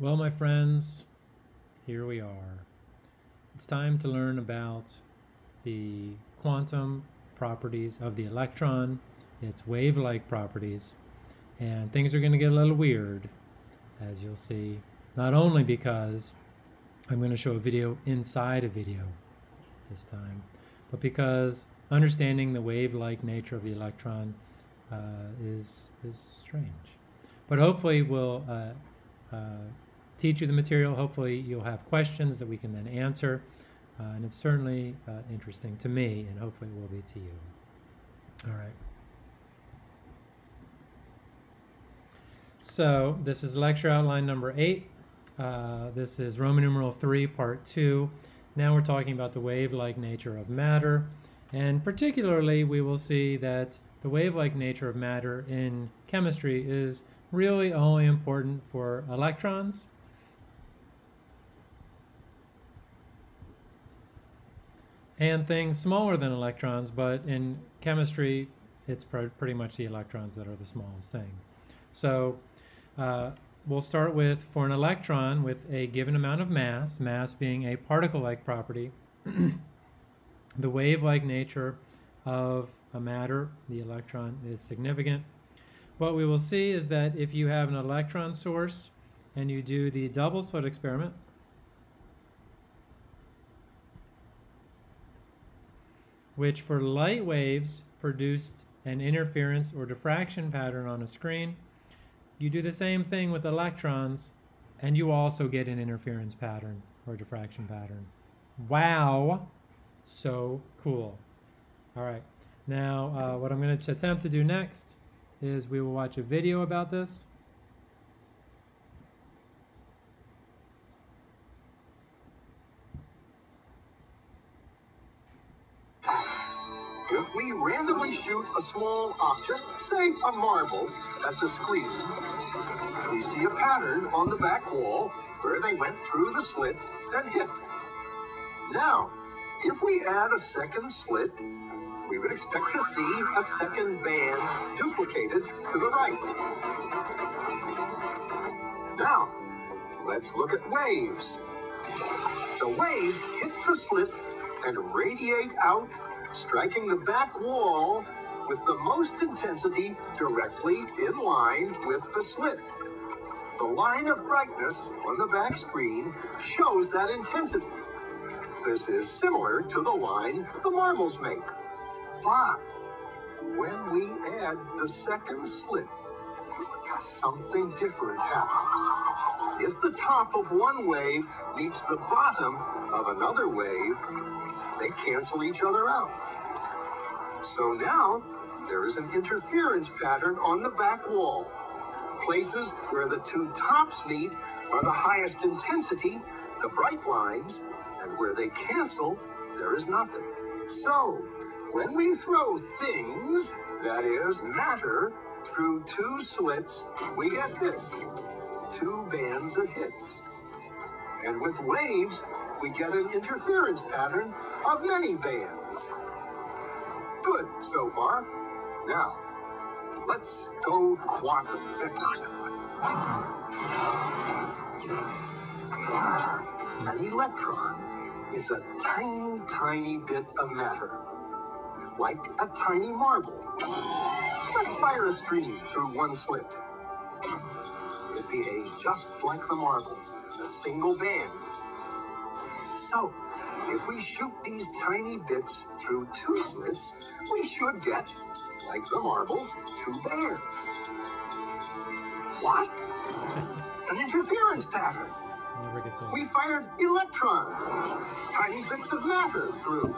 Well, my friends, here we are. It's time to learn about the quantum properties of the electron, its wave-like properties, and things are going to get a little weird, as you'll see, not only because I'm going to show a video inside a video this time, but because understanding the wave-like nature of the electron uh, is, is strange. But hopefully we'll uh, uh, teach you the material. Hopefully you'll have questions that we can then answer. Uh, and it's certainly uh, interesting to me, and hopefully it will be to you. All right. So this is lecture outline number eight. Uh, this is Roman numeral three, part two. Now we're talking about the wave-like nature of matter. And particularly, we will see that the wave-like nature of matter in chemistry is really only important for electrons. And things smaller than electrons, but in chemistry, it's pr pretty much the electrons that are the smallest thing. So uh, we'll start with, for an electron with a given amount of mass, mass being a particle-like property, the wave-like nature of a matter, the electron, is significant. What we will see is that if you have an electron source and you do the double slit experiment, which for light waves produced an interference or diffraction pattern on a screen, you do the same thing with electrons and you also get an interference pattern or diffraction pattern. Wow, so cool. All right. Now, uh, what I'm going to attempt to do next is we will watch a video about this. A small object, say a marble, at the screen, we see a pattern on the back wall where they went through the slit and hit. Now, if we add a second slit, we would expect to see a second band duplicated to the right. Now, let's look at waves. The waves hit the slit and radiate out, striking the back wall with the most intensity directly in line with the slit. The line of brightness on the back screen shows that intensity. This is similar to the line the marbles make. But when we add the second slit, something different happens. If the top of one wave meets the bottom of another wave, they cancel each other out. So now there is an interference pattern on the back wall. Places where the two tops meet are the highest intensity, the bright lines, and where they cancel, there is nothing. So, when we throw things, that is, matter, through two slits, we get this two bands of hits. And with waves, we get an interference pattern of many bands. Good so far. Now, let's go quantum. An electron is a tiny, tiny bit of matter, like a tiny marble. Let's fire a stream through one slit. It behaves just like the marble, a single band. So, if we shoot these tiny bits through two slits, we should get, like the marbles, two bands. What? An interference pattern. Never gets old. We fired electrons, tiny bits of matter through.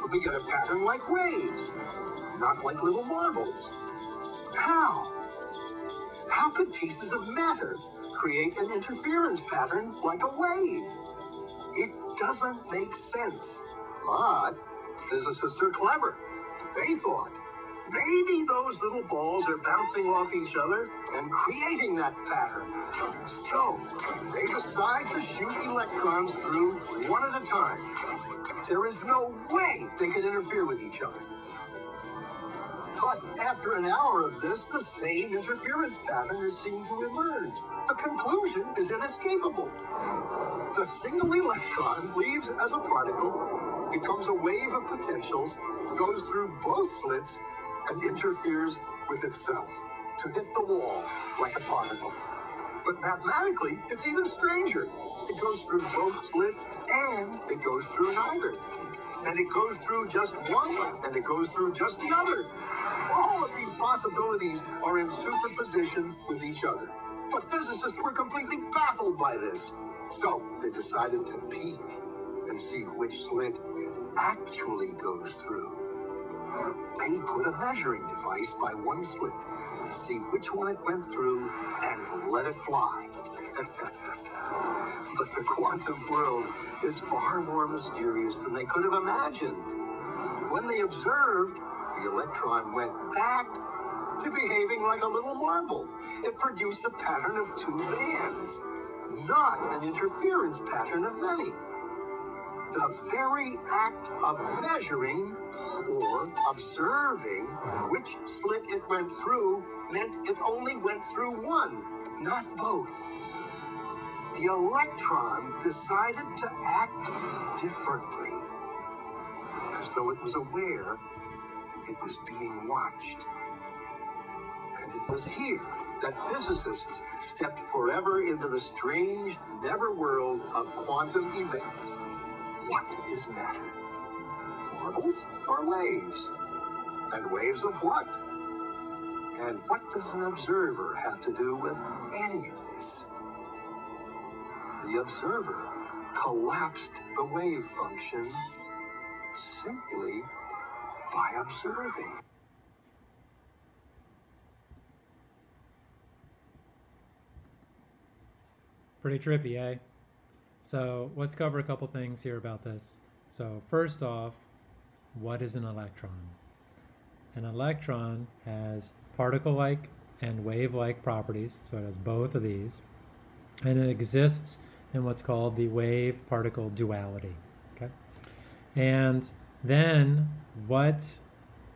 But we get a pattern like waves, not like little marbles. How? How could pieces of matter create an interference pattern like a wave? It doesn't make sense. But physicists are clever. They thought maybe those little balls are bouncing off each other and creating that pattern. So they decide to shoot electrons through one at a time. There is no way they can interfere with each other. But after an hour of this, the same interference pattern is seen to emerge. The conclusion is inescapable. The single electron leaves as a particle, becomes a wave of potentials, goes through both slits, and interferes with itself to hit the wall like a particle. But mathematically, it's even stranger. It goes through both slits and it goes through neither. And it goes through just one and it goes through just the other. All of these possibilities are in superposition with each other. But physicists were completely baffled by this. So they decided to peek and see which slit it actually goes through. They put a measuring device by one slit to see which one it went through and let it fly. but the quantum world is far more mysterious than they could have imagined. When they observed, the electron went back to behaving like a little marble. It produced a pattern of two bands, not an interference pattern of many the very act of measuring or observing which slit it went through meant it only went through one, not both. The electron decided to act differently, as though it was aware it was being watched. And it was here that physicists stepped forever into the strange, never world of quantum events. What is matter? Marbles or waves? And waves of what? And what does an observer have to do with any of this? The observer collapsed the wave function simply by observing. Pretty trippy, eh? So let's cover a couple things here about this. So first off, what is an electron? An electron has particle-like and wave-like properties, so it has both of these, and it exists in what's called the wave-particle duality. Okay, and then what?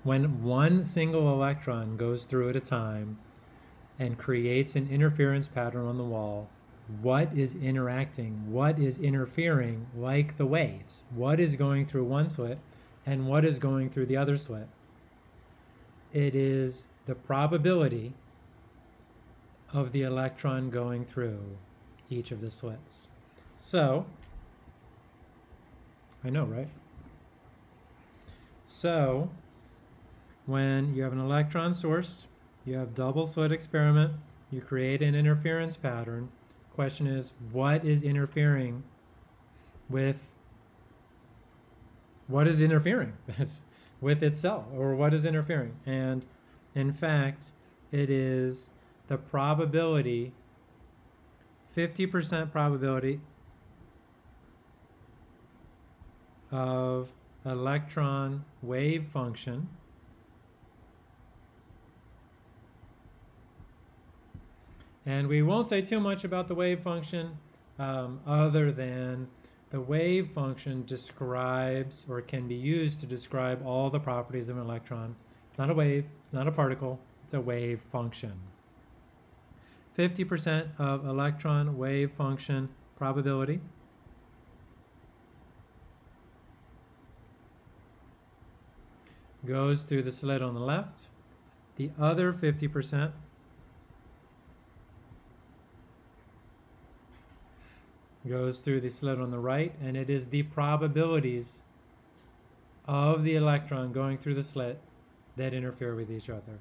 When one single electron goes through at a time and creates an interference pattern on the wall, what is interacting, what is interfering like the waves, what is going through one slit and what is going through the other slit. It is the probability of the electron going through each of the slits. So, I know, right? So, when you have an electron source, you have double slit experiment, you create an interference pattern, question is what is interfering with what is interfering with itself or what is interfering? And in fact it is the probability 50% probability of electron wave function And we won't say too much about the wave function um, other than the wave function describes or can be used to describe all the properties of an electron. It's not a wave, it's not a particle, it's a wave function. 50% of electron wave function probability. goes through the slit on the left. The other 50% goes through the slit on the right, and it is the probabilities of the electron going through the slit that interfere with each other.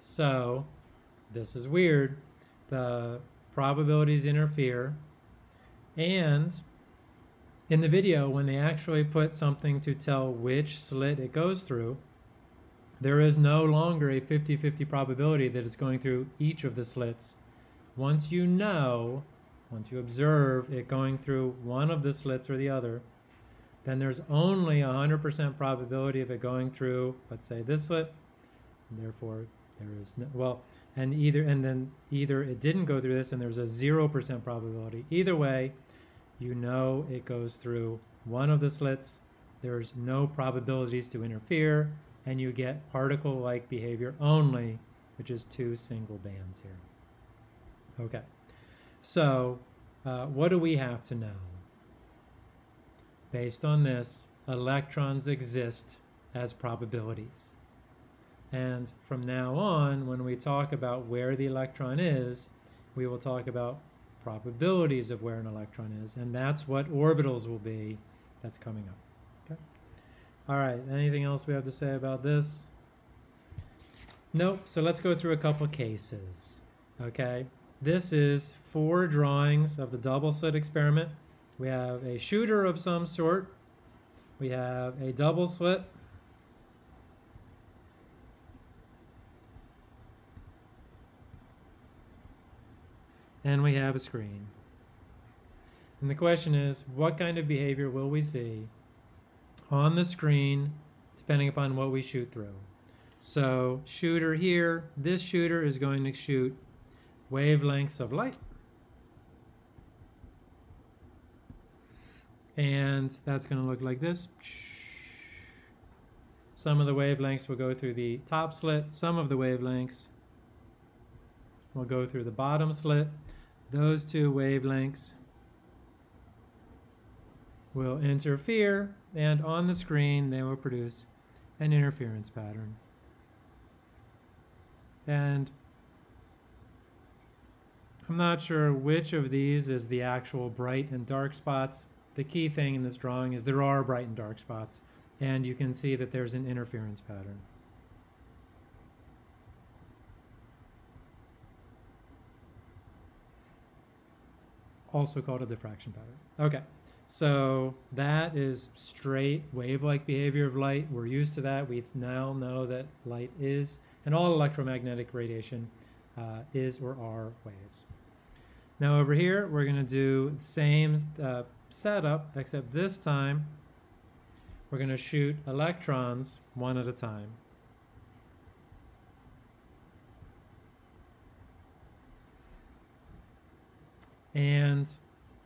So, this is weird. The probabilities interfere, and in the video, when they actually put something to tell which slit it goes through, there is no longer a 50-50 probability that it's going through each of the slits. Once you know, once you observe it going through one of the slits or the other, then there's only a 100% probability of it going through, let's say this slit, therefore There is no, well, and either, and then either it didn't go through this and there's a 0% probability. Either way, you know it goes through one of the slits. There's no probabilities to interfere and you get particle-like behavior only, which is two single bands here. Okay, so uh, what do we have to know? Based on this, electrons exist as probabilities. And from now on, when we talk about where the electron is, we will talk about probabilities of where an electron is, and that's what orbitals will be that's coming up. Okay. All right, anything else we have to say about this? Nope, so let's go through a couple cases, okay? This is four drawings of the double slit experiment. We have a shooter of some sort. We have a double slit and we have a screen. And the question is, what kind of behavior will we see on the screen depending upon what we shoot through? So shooter here, this shooter is going to shoot wavelengths of light. And that's going to look like this. Some of the wavelengths will go through the top slit. Some of the wavelengths will go through the bottom slit those two wavelengths will interfere and on the screen they will produce an interference pattern. And I'm not sure which of these is the actual bright and dark spots. The key thing in this drawing is there are bright and dark spots and you can see that there's an interference pattern. Also called a diffraction pattern. Okay, so that is straight wave-like behavior of light. We're used to that. We now know that light is, and all electromagnetic radiation uh, is or are waves. Now over here, we're going to do the same uh, setup, except this time we're going to shoot electrons one at a time. And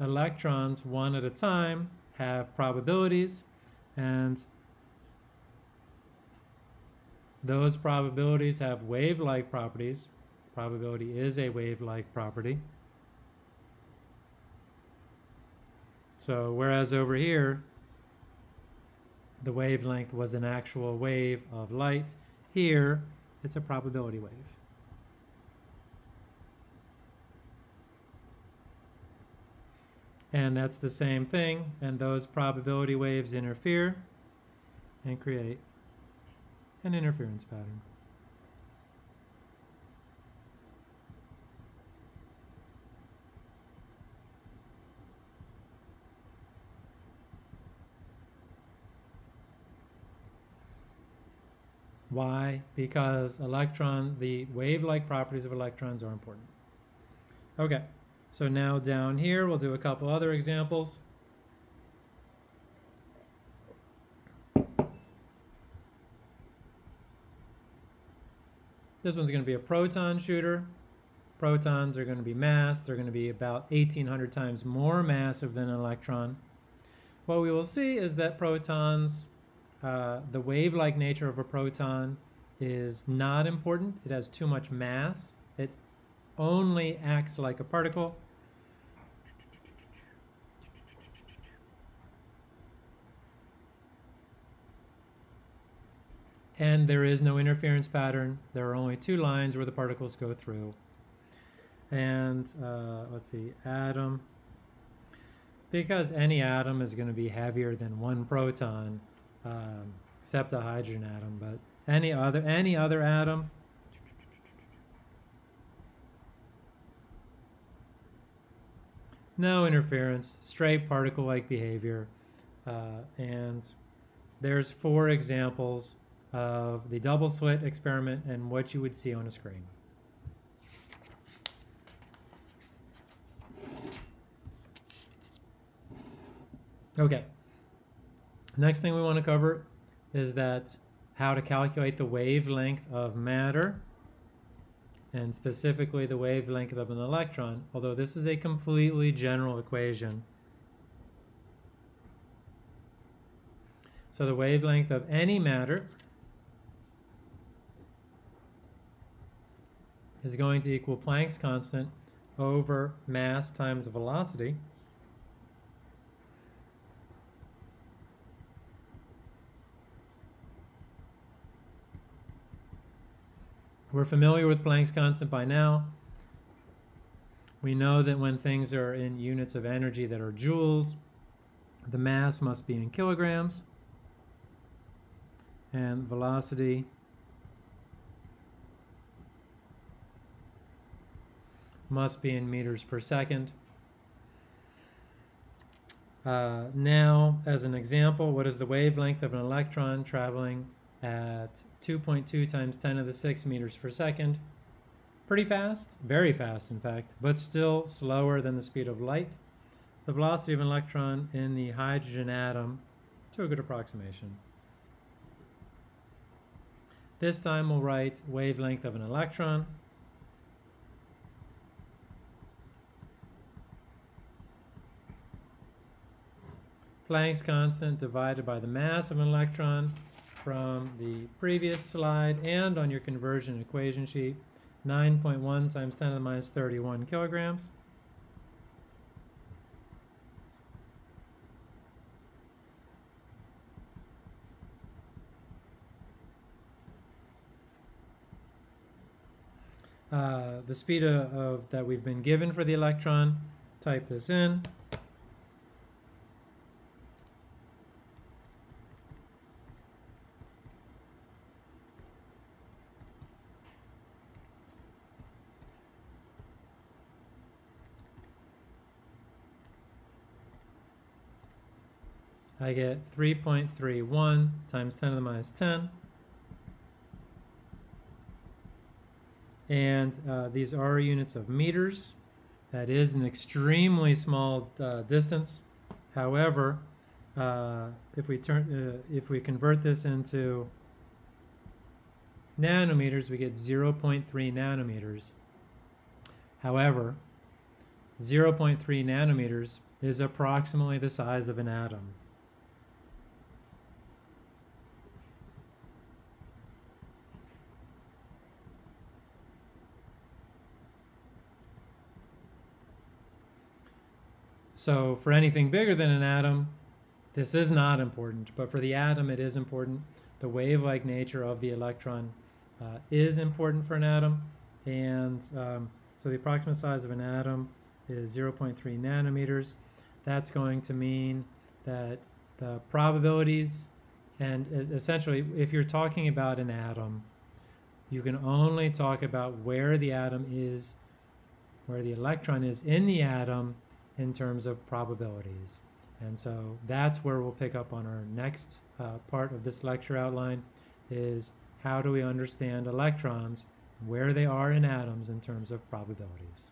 electrons one at a time have probabilities and those probabilities have wave-like properties. Probability is a wave-like property. So whereas over here, the wavelength was an actual wave of light, here it's a probability wave. And that's the same thing, and those probability waves interfere and create an interference pattern. Why? Because electron, the wave-like properties of electrons are important. Okay. So now down here, we'll do a couple other examples. This one's going to be a proton shooter. Protons are going to be mass. They're going to be about 1,800 times more massive than an electron. What we will see is that protons, uh, the wave-like nature of a proton is not important. It has too much mass. It only acts like a particle. And there is no interference pattern. There are only two lines where the particles go through. And uh, let's see, atom. Because any atom is going to be heavier than one proton, um, except a hydrogen atom, but any other any other atom no interference, straight particle-like behavior. Uh, and there's four examples of the double slit experiment and what you would see on a screen. Okay. Next thing we want to cover is that how to calculate the wavelength of matter and specifically the wavelength of an electron, although this is a completely general equation. So the wavelength of any matter is going to equal Planck's constant over mass times velocity. We're familiar with Planck's constant by now. We know that when things are in units of energy that are joules, the mass must be in kilograms and velocity must be in meters per second. Uh, now, as an example, what is the wavelength of an electron traveling at 2.2 times 10 to the 6 meters per second? Pretty fast, very fast in fact, but still slower than the speed of light. The velocity of an electron in the hydrogen atom, to a good approximation. This time we'll write wavelength of an electron Planck's constant divided by the mass of an electron from the previous slide and on your conversion equation sheet, 9.1 times 10 to the minus 31 kilograms. Uh, the speed of, of that we've been given for the electron, type this in. I get 3.31 times 10 to the minus 10. And uh, these are units of meters. That is an extremely small uh, distance. However, uh, if we turn, uh, if we convert this into nanometers, we get 0.3 nanometers. However, 0.3 nanometers is approximately the size of an atom. So for anything bigger than an atom, this is not important, but for the atom it is important. The wave-like nature of the electron uh, is important for an atom, and um, so the approximate size of an atom is 0.3 nanometers. That's going to mean that the probabilities, and essentially if you're talking about an atom, you can only talk about where the atom is, where the electron is in the atom in terms of probabilities. And so that's where we'll pick up on our next uh, part of this lecture outline is how do we understand electrons, where they are in atoms in terms of probabilities.